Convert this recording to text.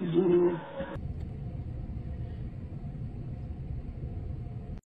جی